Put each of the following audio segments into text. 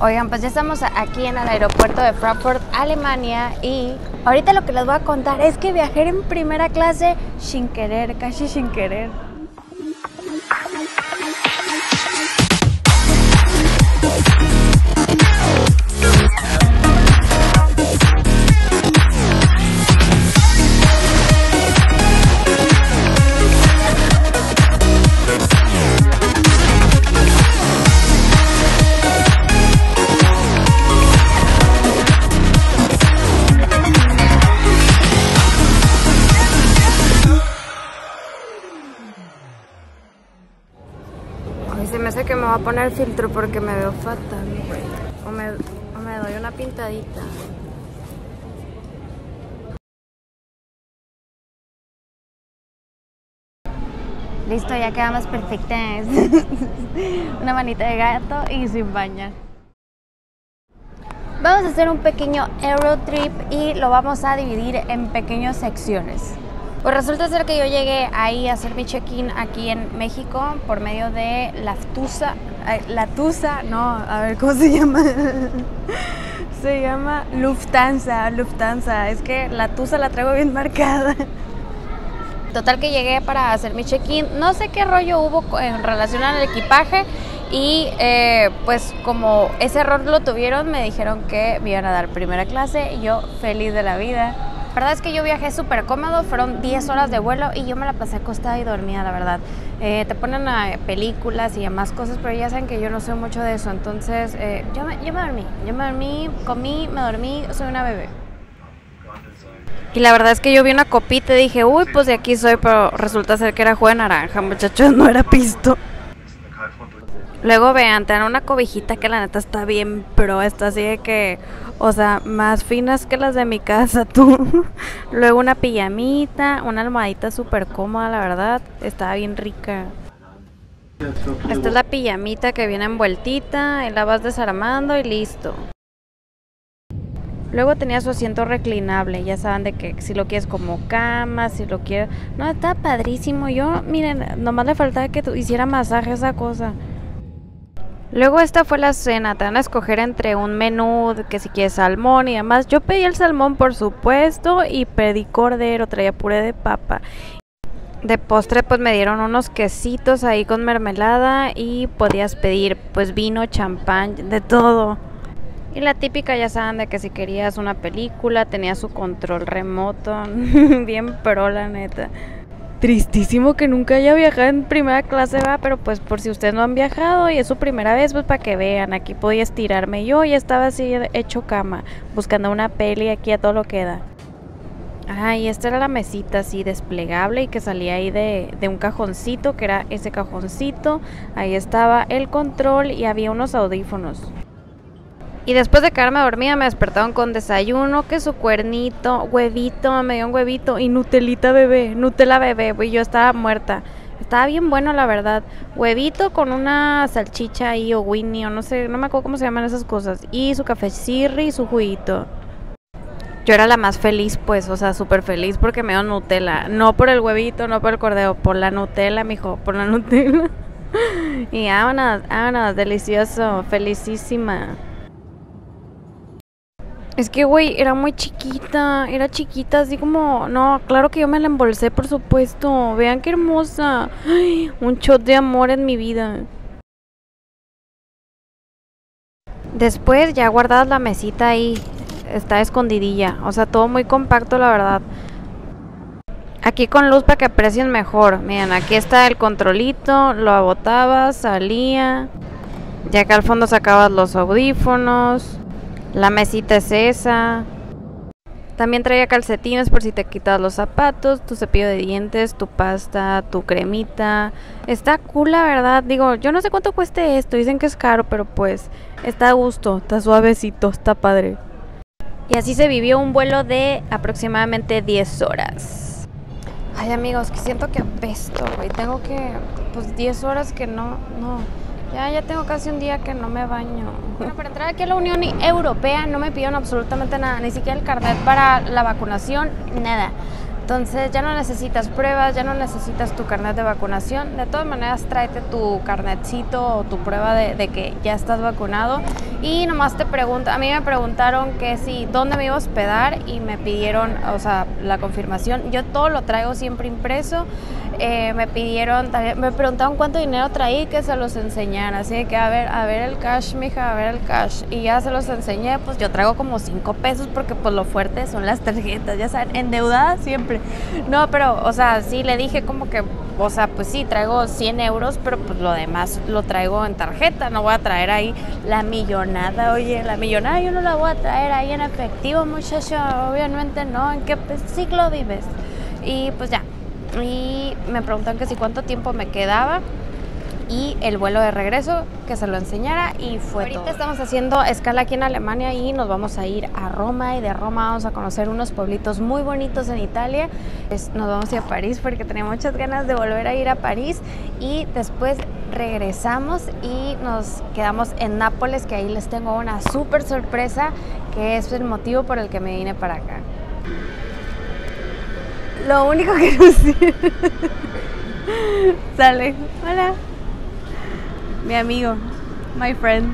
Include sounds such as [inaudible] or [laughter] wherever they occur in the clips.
Oigan, pues ya estamos aquí en el aeropuerto de Frankfurt, Alemania y ahorita lo que les voy a contar es que viajé en primera clase sin querer, casi sin querer. Ay, se me hace que me va a poner filtro porque me veo fatal. O me, doy una pintadita. Listo, ya quedamos perfectas. [laughs] una manita de gato y sin bañar. Vamos a hacer un pequeño Eurotrip y lo vamos a dividir en pequeñas secciones. Pues resulta ser que yo llegué ahí a hacer mi check-in aquí en México por medio de la Tusa, la Tusa, no, a ver cómo se [laughs] llama. se llama Lufthansa, Lufthansa. Es que la Tusa la traigo bien marcada. Total que llegué para hacer mi check-in. No sé qué rollo hubo en relación al equipaje y eh, pues como ese error lo tuvieron, me dijeron que me iban a dar primera clase yo feliz de la vida. La verdad es que yo viajé súper cómodo, fueron 10 horas de vuelo y yo me la pasé acostada y dormida, la verdad. Eh, te ponen a películas y demás cosas, pero ya saben que yo no sé mucho de eso, entonces eh, yo, me, yo me dormí, yo me dormí, comí, me dormí, soy una bebé. Y la verdad es que yo vi una copita y dije, uy, pues de aquí soy, pero resulta ser que era jugo de naranja, muchachos, [laughs] no era pisto. Luego vean, te una cobijita que la neta está bien pro, está así de que, o sea, más finas que las de mi casa, [laughs] tú. Luego una pijamita, una almohadita súper cómoda, la verdad, estaba bien rica. Esta es la pijamita que viene envueltita y la vas desarmando y listo. Luego tenía su asiento reclinable, ya saben de que si lo quieres como cama, si lo quieres... No, está padrísimo. Yo, miren, nomás le faltaba que hiciera masaje esa cosa. Luego esta fue la cena, te van a escoger entre un menú, que si quieres salmón y demás. Yo pedí el salmón por supuesto y pedí cordero, traía puré de papa. De postre pues me dieron unos quesitos ahí con mermelada y podías pedir pues vino, champán, de todo. Y la típica ya saben de que si querías una película tenía su control remoto, [laughs] bien pro la neta tristísimo que nunca haya viajado en primera clase, va, pero pues por si ustedes no han viajado y es su primera vez, pues para que vean, aquí podía estirarme yo y estaba así hecho cama, buscando una peli aquí a todo lo que da. Ah, y esta era la mesita así desplegable y que salía ahí de, de un cajoncito, que era ese cajoncito, ahí estaba el control y había unos audífonos. Y después de quedarme dormida me despertaron con desayuno, que su cuernito, huevito, me dio un huevito y Nutelita bebé, Nutella bebé, güey, yo estaba muerta. Estaba bien bueno, la verdad. Huevito con una salchicha ahí o Winnie o no sé, no me acuerdo cómo se llaman esas cosas. Y su café cirri y su juguito. Yo era la más feliz, pues, o sea, súper feliz porque me dio Nutella. No por el huevito, no por el cordero, por la Nutella, mijo, por la [laughs] Nutella. y vámonos, vámonos, delicioso, felicísima. Es que, güey, era muy chiquita, era chiquita, así como, no, claro que yo me la embolsé, por supuesto. Vean qué hermosa. Un shot de amor en mi vida. Después ya guardadas la mesita ahí, está escondidilla, o sea, todo muy compacto, la verdad. Aquí con luz para que aprecien mejor. Miren, aquí está el controlito, lo abotabas, salía. Ya acá al fondo sacabas los audífonos. La mesita es esa. También traía calcetines por si te quitas los zapatos, tu cepillo de dientes, tu pasta, tu cremita. Está cool, la verdad. Digo, yo no sé cuánto cueste esto. Dicen que es caro, pero pues está a gusto, está suavecito, está padre. Y así se vivió un vuelo de aproximadamente 10 horas. Ay, amigos, que siento que apesto, güey. Tengo que, pues 10 horas que no, no. Ya, ya tengo casi un día que no me baño. Bueno, para entrar aquí a la Unión Europea no me pidieron absolutamente nada, ni siquiera el carnet para la vacunación, nada. Entonces ya no necesitas pruebas, ya no necesitas tu carnet de vacunación. De todas maneras, tráete tu carnetcito o tu prueba de, que ya estás vacunado. Y nomás te pregunto, a mí me preguntaron que si, dónde me iba a hospedar y me pidieron, o sea, la confirmación. Yo todo lo traigo siempre impreso. Eh, me pidieron, me preguntaron cuánto dinero traí que se los enseñara. Así que, a ver, a ver el cash, mija, a ver el cash. Y ya se los enseñé, pues yo traigo como 5 pesos porque pues lo fuerte son las tarjetas, ya saben, endeudadas siempre. No, pero, o sea, sí le dije como que, o sea, pues sí, traigo 100 euros, pero pues lo demás lo traigo en tarjeta, no voy a traer ahí la millonada, oye, la millonada yo no la voy a traer ahí en efectivo, muchacho, obviamente no, ¿en qué siglo vives? Y pues ya, y me preguntan que si cuánto tiempo me quedaba y el vuelo de regreso que se lo enseñara y fue Ahorita estamos haciendo escala aquí en Alemania y nos vamos a ir a Roma y de Roma vamos a conocer unos pueblitos muy bonitos en Italia. nos vamos a ir a París porque tenía muchas ganas de volver a ir a París y después regresamos y nos quedamos en Nápoles que ahí les tengo una súper sorpresa que es el motivo por el que me vine para acá. Lo único que no sé. [laughs] Sale. Hola. Mi amigo. My friend.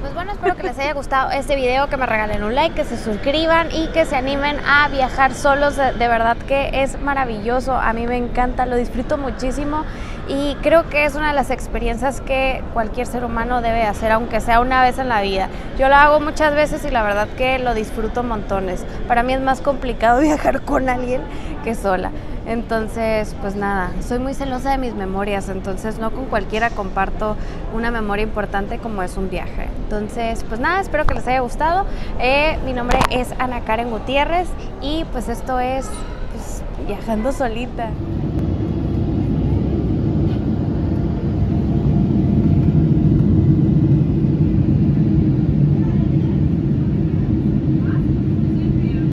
Pues bueno, espero que les haya gustado este video, que me regalen un like, que se suscriban y que se animen a viajar solos. De verdad que es maravilloso, a mí me encanta, lo disfruto muchísimo y creo que es una de las experiencias que cualquier ser humano debe hacer, aunque sea una vez en la vida. Yo lo hago muchas veces y la verdad que lo disfruto montones. Para mí es más complicado [laughs] viajar con alguien que sola. Entonces, pues nada, soy muy celosa de mis memorias, entonces no con cualquiera comparto una memoria importante como es un viaje. Entonces, pues nada, espero que les haya gustado. Eh, mi nombre es Ana Karen Gutiérrez y pues esto es pues, Viajando Solita.